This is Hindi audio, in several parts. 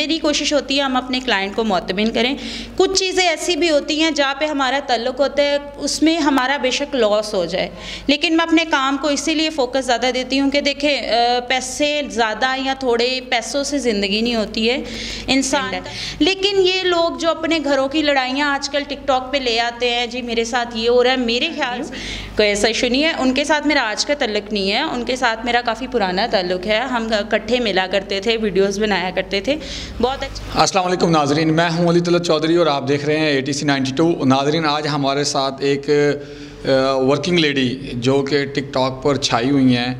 मेरी कोशिश होती है हम अपने क्लाइंट को मोतमिन करें। कुछ चीज़ें ऐसी भी होती हैं जहाँ पे हमारा तल्लुक होता है उसमें हमारा बेशक लॉस हो जाए। लेकिन मैं अपने काम को इसीलिए फोकस ज़्यादा देती हूँ कि देखें पैसे ज़्यादा या थोड़े पैसों से ज़िंदगी नहीं होती है इंसान लेकिन ये लोग जो अपने घरों की लड़ाइयाँ आजकल टिकटॉक पे ले आते हैं जी मेरे साथ ये हो रहा है मेरे ख्याल से कोई ऐसा इशू नहीं है। उनके साथ मेरा आज का तल्लक नहीं है। उनके साथ मेरा काफ़ी पुराना तल्लुक है। हम इकट्ठे मिला करते थे वीडियोज़ बनाया करते थे। बहुत अच्छा वालेकुम नाजरीन, मैं हूँ अली तलत चौधरी और आप देख रहे हैं A T C ninety two नाजरीन, आज हमारे साथ एक वर्किंग लेडी जो कि टिकटॉक पर छाई हुई हैं,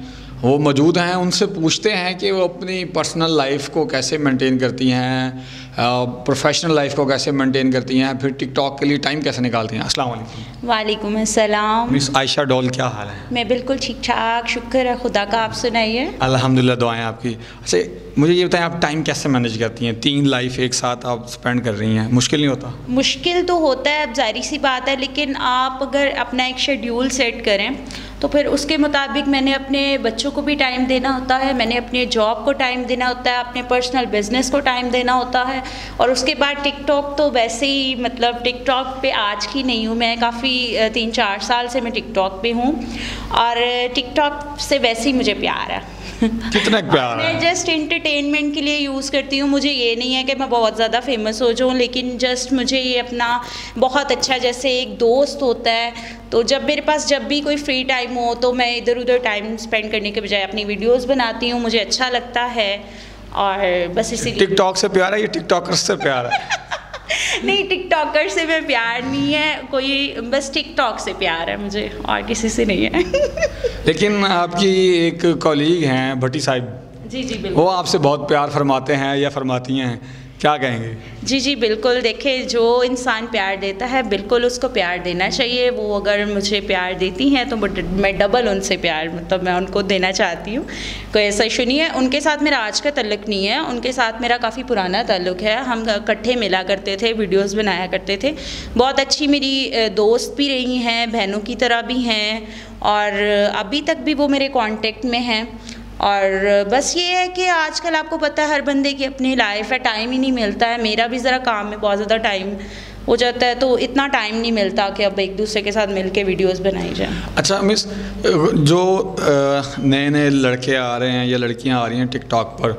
वो मौजूद हैं। उनसे पूछते हैं कि वो अपनी पर्सनल लाइफ को कैसे मेंटेन करती हैं प्रोफेशनल लाइफ को कैसे मेंटेन करती हैं फिर टिकटॉक के लिए टाइम कैसे निकालती हैं? अस्सलाम वालेकुम वालेकुम अस्सलाम। मिस आयशा डॉल क्या हाल है? मैं बिल्कुल ठीक ठाक शुक्र है खुदा का आप सुनाइए। अल्हम्दुलिल्लाह दुआएँ आपकी। अच्छा मुझे ये बताएँ आप टाइम कैसे मैनेज करती हैं? तीन लाइफ एक साथ आप स्पेंड कर रही हैं मुश्किल नहीं होता? मुश्किल तो होता है अब जारी सी बात है लेकिन आप अगर अपना एक शेड्यूल सेट करें तो फिर उसके मुताबिक मैंने अपने बच्चों को भी टाइम देना होता है, मैंने अपने जॉब को टाइम देना होता है, अपने पर्सनल बिज़नेस को टाइम देना होता है। और उसके बाद टिकटॉक तो वैसे ही मतलब टिकटॉक पे आज की नहीं हूँ, मैं काफ़ी तीन चार साल से मैं टिकटॉक पे हूँ। और टिकटॉक से वैसे ही मुझे प्यार है। कितना प्यार मैं जस्ट इंटरटेनमेंट के लिए यूज़ करती हूँ। मुझे ये नहीं है कि मैं बहुत ज़्यादा फ़ेमस हो जाऊँ लेकिन जस्ट मुझे ये अपना बहुत अच्छा जैसे एक दोस्त होता है तो जब मेरे पास जब भी कोई फ्री टाइम हो तो मैं इधर उधर टाइम स्पेंड करने के बजाय अपनी वीडियोस बनाती हूँ। मुझे अच्छा लगता है और बस इसी टिकटॉक से प्यार है ये टिकटॉकर से प्यार है? नहीं टिकटॉकर से मैं प्यार नहीं है कोई बस टिकटॉक से प्यार है मुझे और किसी से नहीं है। लेकिन आपकी एक कॉलीग हैं भट्टी साहिब। जी जी बिल्कुल। वो आपसे बहुत प्यार फरमाते हैं या फरमाती हैं। क्या कहेंगे? जी जी, बिल्कुल। देखिए, जो इंसान प्यार देता है, बिल्कुल उसको प्यार देना चाहिए। वो अगर मुझे प्यार देती हैं तो मैं डबल उनसे प्यार मतलब मैं उनको देना चाहती हूँ। कोई ऐसा इशू नहीं है। उनके साथ मेरा आज का तल्लुक नहीं है। उनके साथ मेरा काफ़ी पुराना तल्लुक है। हम इकट्ठे मिला करते थे वीडियोज़ बनाया करते थे। बहुत अच्छी मेरी दोस्त भी रही हैं, बहनों की तरह भी हैं। और अभी तक भी वो मेरे कॉन्टेक्ट में हैं। और बस ये है कि आजकल आपको पता है हर बंदे की अपनी लाइफ है टाइम ही नहीं मिलता है। मेरा भी ज़रा काम में बहुत ज़्यादा टाइम हो जाता है तो इतना टाइम नहीं मिलता कि अब एक दूसरे के साथ मिल के वीडियोज़ बनाई जाए। अच्छा मिस जो नए नए लड़के आ रहे हैं या लड़कियाँ आ रही हैं टिकटॉक पर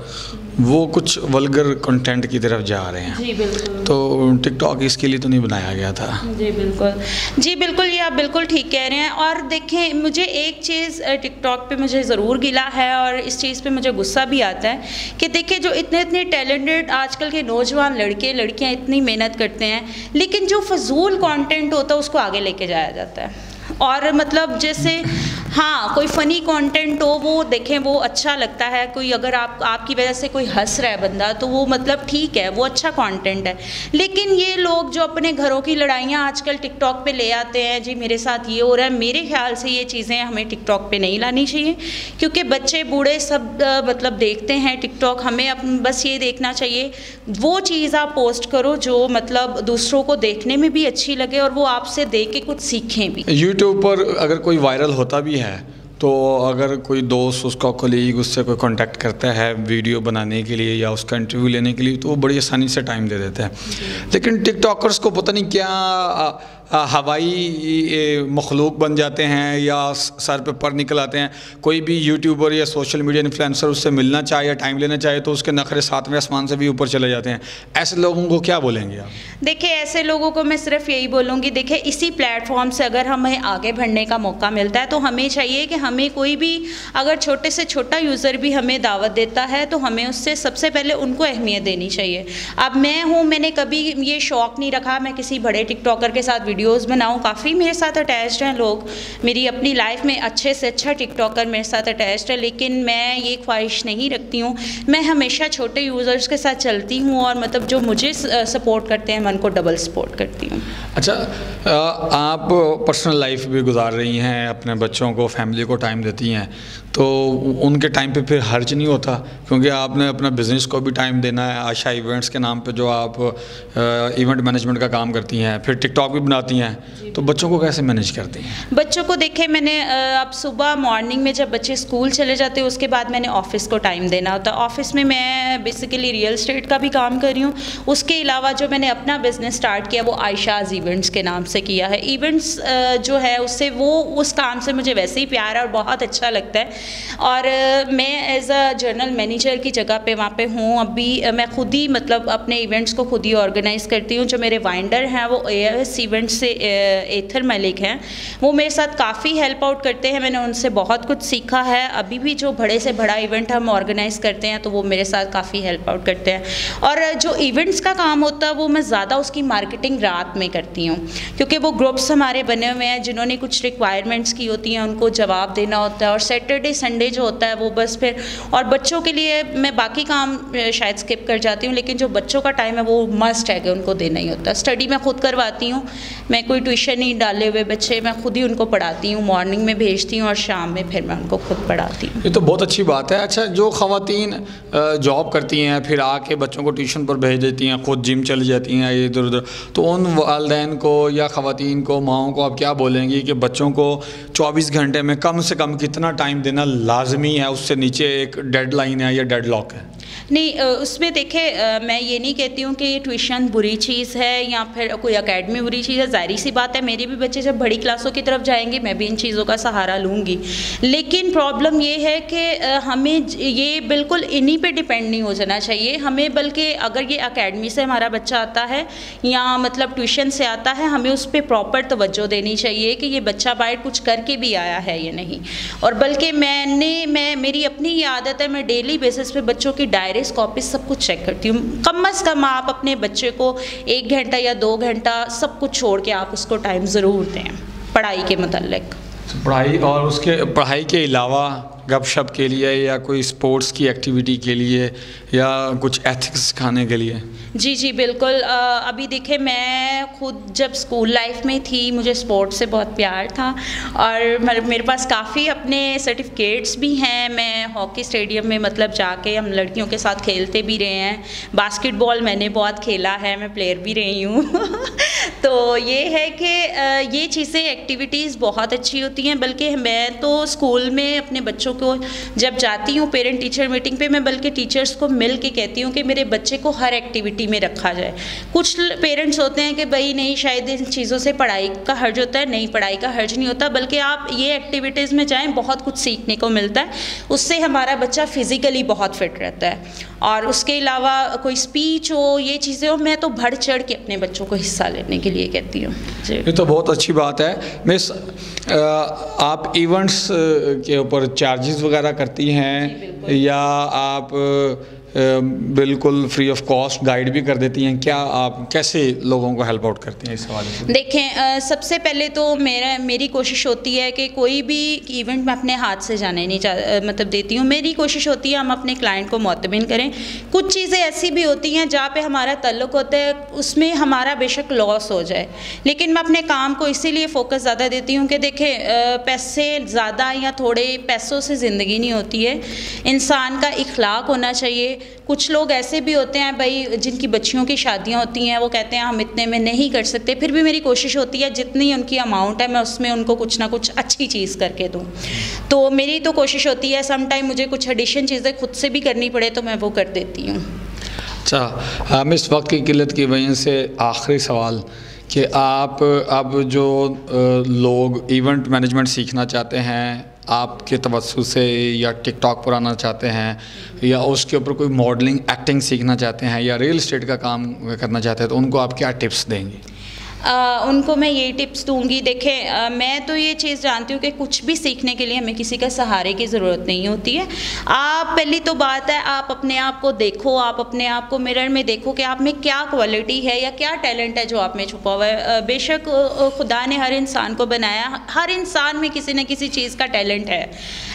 वो कुछ वलगर कंटेंट की तरफ़ जा रहे हैं। जी बिल्कुल। तो टिकटॉक इसके लिए तो नहीं बनाया गया था। जी, बिल्कुल। जी, बिल्कुल, ये आप बिल्कुल ठीक कह रहे हैं। और देखें, मुझे एक चीज़ टिकटॉक पे मुझे ज़रूर गिला है और इस चीज़ पे मुझे गुस्सा भी आता है कि देखिए जो इतने इतने टैलेंटेड आजकल के नौजवान लड़के, लड़कियाँ इतनी मेहनत करते हैं, लेकिन जो फजूल कॉन्टेंट होता है, उसको आगे लेके जाया जाता है। और मतलब जैसे हाँ कोई फ़नी कंटेंट हो वो देखें वो अच्छा लगता है। कोई अगर आप आपकी वजह से कोई हंस रहा है बंदा तो वो मतलब ठीक है वो अच्छा कंटेंट है। लेकिन ये लोग जो अपने घरों की लड़ाइयाँ आजकल टिकटॉक पे ले आते हैं जी मेरे साथ ये हो रहा है मेरे ख्याल से ये चीज़ें हमें टिकटॉक पे नहीं लानी चाहिए क्योंकि बच्चे बूढ़े सब मतलब देखते हैं टिकटॉक हमें अप, बस ये देखना चाहिए वो चीज़ आप पोस्ट करो जो मतलब दूसरों को देखने में भी अच्छी लगे और वो आपसे देख के कुछ सीखें भी। यूट्यूब पर अगर कोई वायरल होता भी है तो अगर कोई दोस्त उसका कोलीग उससे कोई कांटेक्ट करता है वीडियो बनाने के लिए या उसका इंटरव्यू लेने के लिए तो वो बड़ी आसानी से टाइम दे देते हैं। लेकिन टिकटॉकर्स को पता नहीं क्या हवाई मखलूक बन जाते हैं या सर पे पर निकल आते हैं। कोई भी यूट्यूबर या सोशल मीडिया इन्फ्लुएंसर उससे मिलना चाहे या टाइम लेना चाहे तो उसके नखरे सातवें आसमान से भी ऊपर चले जाते हैं। ऐसे लोगों को क्या बोलेंगे आप? देखिए, ऐसे लोगों को मैं सिर्फ़ यही बोलूँगी, देखिए, इसी प्लेटफॉर्म से अगर हमें आगे बढ़ने का मौका मिलता है तो हमें चाहिए कि हमें कोई भी, अगर छोटे से छोटा यूज़र भी हमें दावत देता है तो हमें उससे सबसे पहले उनको अहमियत देनी चाहिए। अब मैं हूँ, मैंने कभी ये शौक़ नहीं रखा, मैं किसी बड़े टिकटॉकर के साथ वीडियोज़ बनाऊँ, काफ़ी मेरे साथ अटैच्ड हैं लोग। मेरी अपनी लाइफ में अच्छे से अच्छा टिकटॉकर मेरे साथ अटैच्ड है, लेकिन मैं ये ख्वाहिश नहीं रखती हूँ। मैं हमेशा छोटे यूज़र्स के साथ चलती हूँ और मतलब जो मुझे सपोर्ट करते हैं, मैं उनको डबल सपोर्ट करती हूँ। अच्छा आप पर्सनल लाइफ भी गुजार रही हैं, अपने बच्चों को फैमिली को टाइम देती हैं। तो उनके टाइम पे फिर हर्ज नहीं होता? क्योंकि आपने अपना बिज़नेस को भी टाइम देना है, आशा इवेंट्स के नाम पे जो आप इवेंट मैनेजमेंट का काम करती हैं, फिर टिकटॉक भी बनाती जाती हैं। तो बच्चों को कैसे मैनेज करती हैं? बच्चों को देखें मैंने अब सुबह मॉर्निंग में जब बच्चे स्कूल चले जाते हैं उसके बाद मैंने ऑफ़िस को टाइम देना होता है। ऑफ़िस में मैं बेसिकली रियल स्टेट का भी काम कर रही हूँ। उसके अलावा जो मैंने अपना बिज़नेस स्टार्ट किया वो आयशाज इवेंट्स के नाम से किया है। इवेंट्स जो है उससे वो उस काम से मुझे वैसे ही प्यार है और बहुत अच्छा लगता है। और मैं एज अ जर्नल मैनेजर की जगह पे वहाँ पे हूँ। अभी मैं खुद ही मतलब अपने इवेंट्स को खुद ही ऑर्गेनाइज़ करती हूँ। जो मेरे वाइंडर हैं वो ए एस इवेंट से एथर मलिक हैं। वो मेरे साथ काफ़ी हेल्प आउट करते हैं, मैंने उनसे बहुत कुछ सीखा है। अभी भी जो बड़े से बड़ा इवेंट हम ऑर्गेनाइज़ करते हैं तो वो मेरे साथ काफ़ी हेल्प आउट करते हैं। और जो इवेंट्स का काम होता है, वो मैं ज़्यादा उसकी मार्केटिंग रात में करती हूँ। क्योंकि वो ग्रुप्स हमारे बने हुए हैं, जिन्होंने कुछ रिक्वायरमेंट्स की होती हैं, उनको जवाब देना होता है। और सैटरडे संडे जो होता है, वो बस फिर, और बच्चों के लिए मैं बाकी काम शायद स्किप कर जाती हूँ, लेकिन जो बच्चों का टाइम है, वो मस्ट है कि उनको देना ही होता है। स्टडी मैं खुद करवाती हूँ मैं कोई ट्यूशन नहीं डाले हुए बच्चे, मैं खुद ही उनको पढ़ाती हूँ। मॉर्निंग में भेजती हूँ और शाम में फिर मैं उनको खुद पढ़ाती हूँ। ये तो बहुत अच्छी बात है। अच्छा जो खातन जॉब करती हैं, फिर आके बच्चों को ट्यूशन पर भेज देती हैं, खुद जिम चली जाती हैं, इधर उधर तो उन वालदेन को या ख़वान को, माओ को आप क्या बोलेंगी कि बच्चों को 24 घंटे में कम से कम कितना टाइम देना लाजमी है, उससे नीचे एक डेडलाइन है या डेडलॉक है? नहीं उसमें देखे मैं ये नहीं कहती हूँ कि ट्यूशन बुरी चीज़ है या फिर कोई अकेडमी बुरी चीज़ है, ज़ाहिर सी बात है, मेरे भी बच्चे जब बड़ी क्लासों की तरफ़ जाएँगे, मैं भी इन चीज़ों का सहारा लूँगी। लेकिन प्रॉब्लम ये है कि हमें ये बिल्कुल इन्हीं पे डिपेंड नहीं हो जाना चाहिए। हमें बल्कि अगर ये अकेडमी से हमारा बच्चा आता है या मतलब ट्यूशन से आता है, हमें उस पर प्रॉपर तवज्जो देनी चाहिए कि ये बच्चा बाहर कुछ करके भी आया है या नहीं। और बल्कि मैंने, मैं, मेरी अपनी ये आदत है, मैं डेली बेसिस पे बच्चों की डायरी डायरीज कॉपीज सब कुछ चेक करती हूँ। कम अज़ कम आप अपने बच्चे को एक घंटा या दो घंटा सब कुछ छोड़ के आप उसको टाइम ज़रूर दें, पढ़ाई के मतलब पढ़ाई और उसके, पढ़ाई के अलावा गपशप के लिए या कोई स्पोर्ट्स की एक्टिविटी के लिए या कुछ एथिक्स सिखाने के लिए? जी जी, बिल्कुल। अभी देखे मैं खुद जब स्कूल लाइफ में थी, मुझे स्पोर्ट्स से बहुत प्यार था और मेरे पास काफ़ी अपने सर्टिफिकेट्स भी हैं। मैं हॉकी स्टेडियम में मतलब जाके हम लड़कियों के साथ खेलते भी रहे हैं। बास्केटबॉल मैंने बहुत खेला है, मैं प्लेयर भी रही हूँ। तो ये है कि ये चीज़ें एक्टिविटीज़ बहुत अच्छी होती हैं, बल्कि मैं तो स्कूल में अपने बच्चों को जब जाती हूँ पेरेंट टीचर मीटिंग पे, मैं बल्कि टीचर्स को मिल के कहती हूँ कि मेरे बच्चे को हर एक्टिविटी में रखा जाए। कुछ पेरेंट्स होते हैं कि भाई नहीं, शायद इन चीज़ों से पढ़ाई का हर्ज होता है, नहीं, पढ़ाई का हर्ज नहीं होता, बल्कि आप ये एक्टिविटीज़ में जाएँ, बहुत कुछ सीखने को मिलता है, उससे हमारा बच्चा फिज़िकली बहुत फिट रहता है। और उसके अलावा कोई स्पीच हो, ये चीज़ें हो, मैं तो बढ़ चढ़ के अपने बच्चों को हिस्सा लेने के लिए कहती हूँ। ये तो बहुत अच्छी बात है। मिस आप इवेंट्स के ऊपर चार्जेस वगैरह करती हैं या आप बिल्कुल फ्री ऑफ़ कॉस्ट गाइड भी कर देती हैं? क्या आप कैसे लोगों को हेल्प आउट करती हैं इस हवाले से? देखें सबसे पहले तो मेरा मेरी कोशिश होती है कि कोई भी इवेंट मैं अपने हाथ से जाने नहीं चाह मतलब देती हूँ। मेरी कोशिश होती है हम अपने क्लाइंट को मोतमिन करें। कुछ चीज़ें ऐसी भी होती हैं जहाँ पे हमारा तल्लुक होता है उसमें हमारा बेशक लॉस हो जाए। लेकिन मैं अपने काम को इसीलिए फोकस ज़्यादा देती हूँ कि देखें पैसे ज़्यादा या थोड़े पैसों से ज़िंदगी नहीं होती है। इंसान का इखलाक होना चाहिए। कुछ लोग ऐसे भी होते हैं भाई, जिनकी बच्चियों की शादियाँ होती हैं, वो कहते हैं, हम इतने में नहीं कर सकते। फिर भी मेरी कोशिश होती है, जितनी उनकी अमाउंट है, मैं उसमें उनको कुछ ना कुछ अच्छी चीज़ करके दूँ। तो मेरी तो कोशिश होती है सम टाइम मुझे कुछ एडिशन चीज़ें खुद से भी करनी पड़े तो मैं वो कर देती हूँ। अच्छा हम इस वक्त की किल्लत की वजह से आखिरी सवाल कि आप, अब जो लोग इवेंट मैनेजमेंट सीखना चाहते हैं, आपके तवसु से या टिकटॉक पर आना चाहते हैं, या उसके ऊपर कोई मॉडलिंग एक्टिंग सीखना चाहते हैं, या रियल इस्टेट का काम करना चाहते हैं तो उनको आप क्या टिप्स देंगे? आ, उनको मैं ये टिप्स दूँगी। देखें मैं तो ये चीज़ जानती हूँ कि कुछ भी सीखने के लिए हमें किसी का सहारे की ज़रूरत नहीं होती है। आप पहली तो बात है आप अपने आप को देखो आप अपने आप को मिरर में देखो कि आप में क्या क्वालिटी है या क्या टैलेंट है जो आप में छुपा हुआ है। बेशक खुदा ने हर इंसान को बनाया हर इंसान में किसी न किसी चीज़ का टैलेंट है।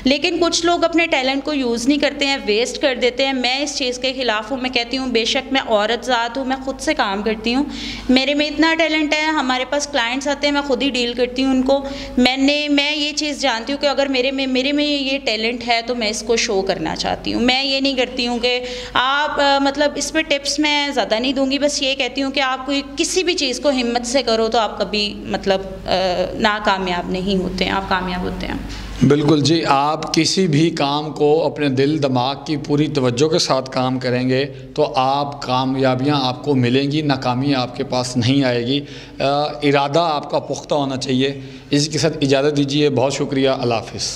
लेकिन कुछ लोग अपने टैलेंट को यूज़ नहीं करते हैं, वेस्ट कर देते हैं। मैं इस चीज़ के ख़िलाफ़ हूँ, मैं कहती हूँ, बेशक मैं औरत ज़ात हूँ, मैं ख़ुद से काम करती हूँ। मेरे में इतना टैलेंट है, हमारे पास क्लाइंट्स आते हैं, मैं खुद ही डील करती हूँ उनको। मैंने, मैं ये चीज़ जानती हूँ कि अगर मेरे में मेरे में ये टैलेंट है तो मैं इसको शो करना चाहती हूँ। मैं ये नहीं करती हूँ कि आप मतलब इस पर टिप्स मैं ज़्यादा नहीं दूँगी, बस ये कहती हूँ कि आप कोई, किसी भी चीज़ को हिम्मत से करो तो आप कभी मतलब नाकामयाब नहीं होते हैं, आप कामयाब होते हैं। बिल्कुल जी, आप किसी भी काम को अपने दिल, दिमाग की पूरी तवज्जो के साथ काम करेंगे तो आप कामयाबियाँ आपको मिलेंगी, नाकामी आपके पास नहीं आएगी। इरादा आपका पुख्ता होना चाहिए। इसी के साथ इजाज़त दीजिए, बहुत शुक्रिया, अल्लाह हाफ़िज़।